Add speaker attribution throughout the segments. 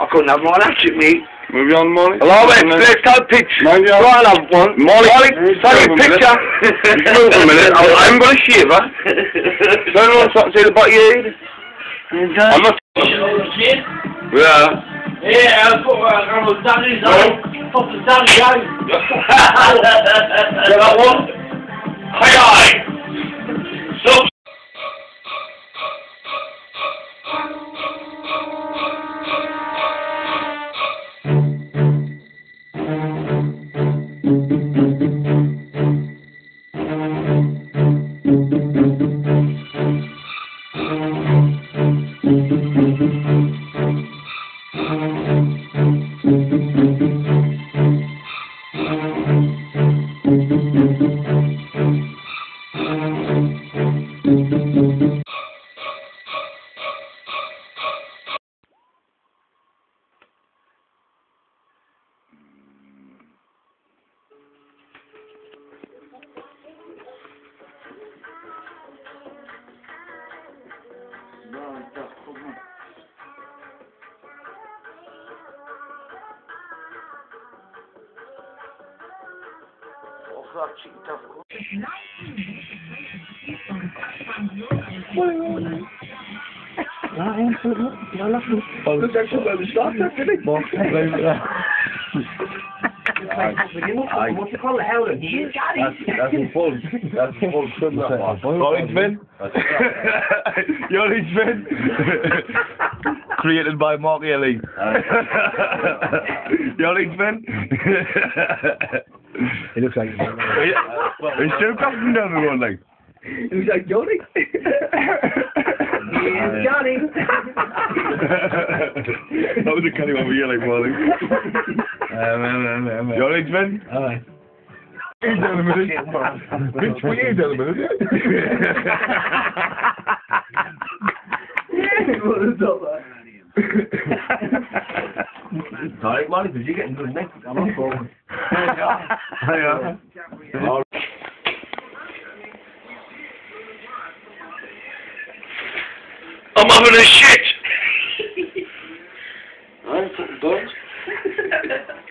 Speaker 1: I couldn't have mine, that's it, mate.
Speaker 2: Move on, Molly.
Speaker 1: Hello, let's, let's take a picture.
Speaker 2: Mind you,
Speaker 1: Right, I'll have one.
Speaker 2: Molly,
Speaker 1: Molly, take a
Speaker 2: over a minute.
Speaker 1: picture.
Speaker 2: Move a minute. I, I haven't got a shaver. Don't know what's up to the body you eat. I'm not. Yeah.
Speaker 3: Yeah, I put uh, on the Danny's on. Put the Danny out.
Speaker 2: Yeah, that one.
Speaker 3: Aye, aye. Thank you.
Speaker 1: What's it called? Helen.
Speaker 2: That's a full. That's a full trim. That one. Orange Vin. The Orange Vin. Created by Mark Haley. Orange Vin.
Speaker 1: It looks like
Speaker 2: It's still costing everyone like.
Speaker 1: It looks like Johnny. Here's Johnny.
Speaker 2: that was a cutting over here like Molly. The Orange Vin.
Speaker 1: Alright.
Speaker 2: He's down a minute. Bitch, we ain't down a minute.
Speaker 1: Sorry, Molly, because you're getting good next. I'm not going.
Speaker 3: I'm having a shit.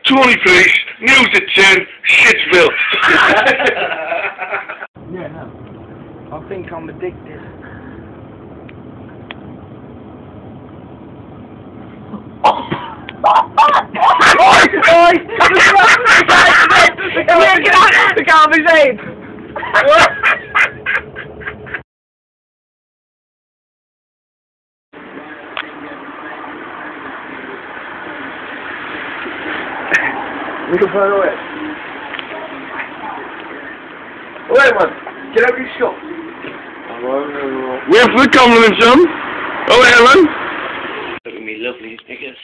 Speaker 3: Tony, please. News at 10. Shitsville.
Speaker 1: Yeah, no. I think I'm addicted.
Speaker 4: The conversation.
Speaker 1: We can find away. Wait, man. Get out of your shop.
Speaker 2: We're for the compliments, son. Oh, Ellen.
Speaker 3: Look at me lovely figures.